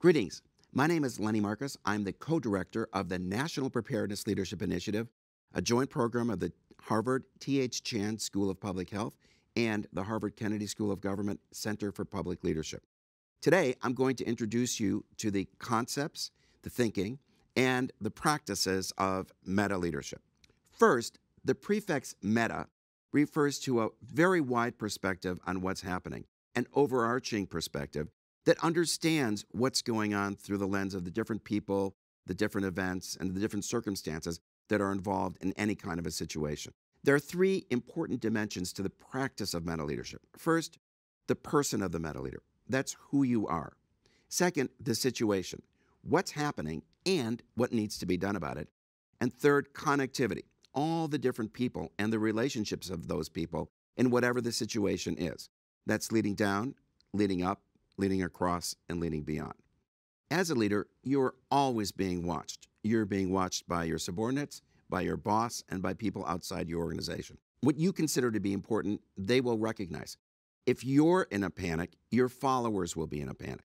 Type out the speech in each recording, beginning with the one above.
Greetings. My name is Lenny Marcus. I'm the co director of the National Preparedness Leadership Initiative, a joint program of the Harvard T.H. Chan School of Public Health and the Harvard Kennedy School of Government Center for Public Leadership. Today, I'm going to introduce you to the concepts, the thinking, and the practices of meta leadership. First, the prefix meta refers to a very wide perspective on what's happening, an overarching perspective that understands what's going on through the lens of the different people, the different events, and the different circumstances that are involved in any kind of a situation. There are three important dimensions to the practice of meta leadership. First, the person of the meta leader. That's who you are. Second, the situation. What's happening and what needs to be done about it. And third, connectivity. All the different people and the relationships of those people in whatever the situation is. That's leading down, leading up, leading across, and leading beyond. As a leader, you're always being watched. You're being watched by your subordinates, by your boss, and by people outside your organization. What you consider to be important, they will recognize. If you're in a panic, your followers will be in a panic.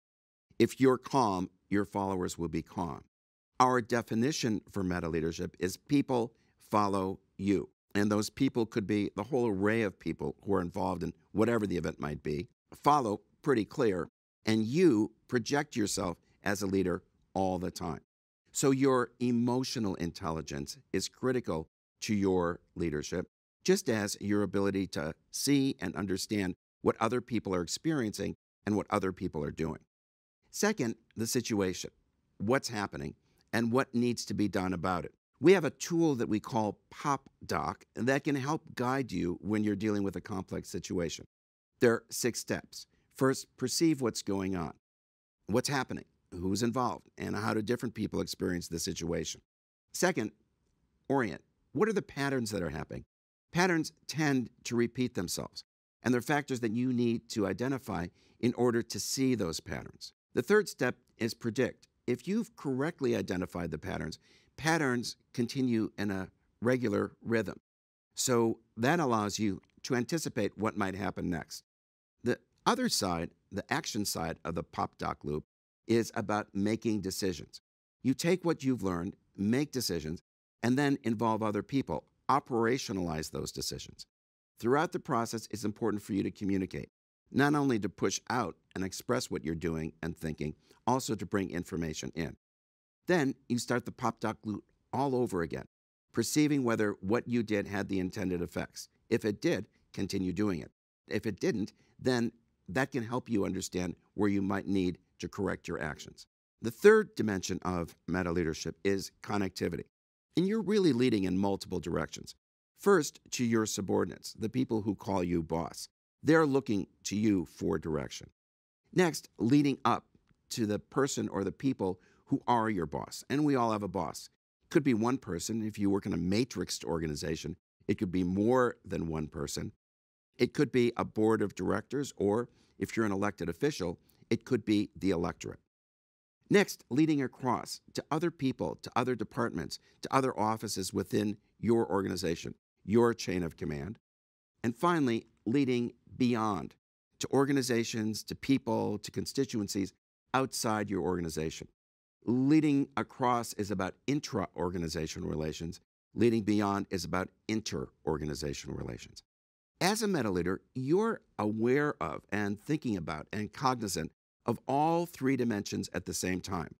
If you're calm, your followers will be calm. Our definition for meta leadership is people follow you. And those people could be the whole array of people who are involved in whatever the event might be. Follow, pretty clear. And you project yourself as a leader all the time. So your emotional intelligence is critical to your leadership, just as your ability to see and understand what other people are experiencing and what other people are doing. Second, the situation. What's happening and what needs to be done about it. We have a tool that we call POP PopDoc that can help guide you when you're dealing with a complex situation. There are six steps. First, perceive what's going on. What's happening? Who's involved? And how do different people experience the situation? Second, orient. What are the patterns that are happening? Patterns tend to repeat themselves, and they're factors that you need to identify in order to see those patterns. The third step is predict. If you've correctly identified the patterns, patterns continue in a regular rhythm. So that allows you to anticipate what might happen next. The other side, the action side of the pop doc loop, is about making decisions. You take what you've learned, make decisions, and then involve other people, operationalize those decisions. Throughout the process, it's important for you to communicate, not only to push out and express what you're doing and thinking, also to bring information in. Then you start the pop doc loop all over again, perceiving whether what you did had the intended effects. If it did, continue doing it. If it didn't, then that can help you understand where you might need to correct your actions. The third dimension of meta leadership is connectivity. And you're really leading in multiple directions. First, to your subordinates, the people who call you boss. They're looking to you for direction. Next, leading up to the person or the people who are your boss. And we all have a boss. Could be one person. If you work in a matrixed organization, it could be more than one person. It could be a board of directors, or if you're an elected official, it could be the electorate. Next, leading across to other people, to other departments, to other offices within your organization, your chain of command. And finally, leading beyond to organizations, to people, to constituencies outside your organization. Leading across is about intra organizational relations, leading beyond is about inter organizational relations. As a meta leader, you're aware of and thinking about and cognizant of all three dimensions at the same time.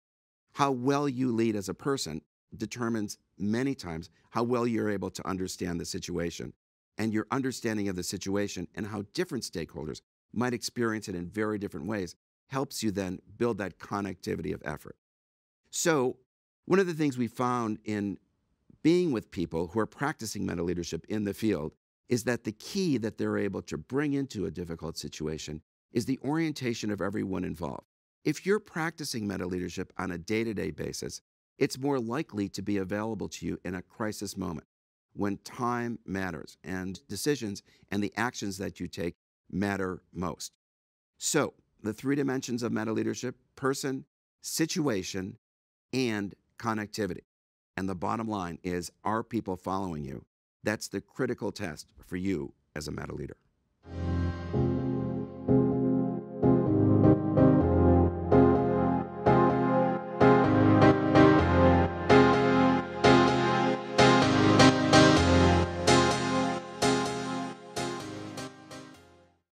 How well you lead as a person determines many times how well you're able to understand the situation and your understanding of the situation and how different stakeholders might experience it in very different ways helps you then build that connectivity of effort. So, one of the things we found in being with people who are practicing meta leadership in the field is that the key that they're able to bring into a difficult situation is the orientation of everyone involved. If you're practicing meta leadership on a day to day basis, it's more likely to be available to you in a crisis moment when time matters and decisions and the actions that you take matter most. So, the three dimensions of meta leadership person, situation, and connectivity. And the bottom line is are people following you? That's the critical test for you as a meta leader.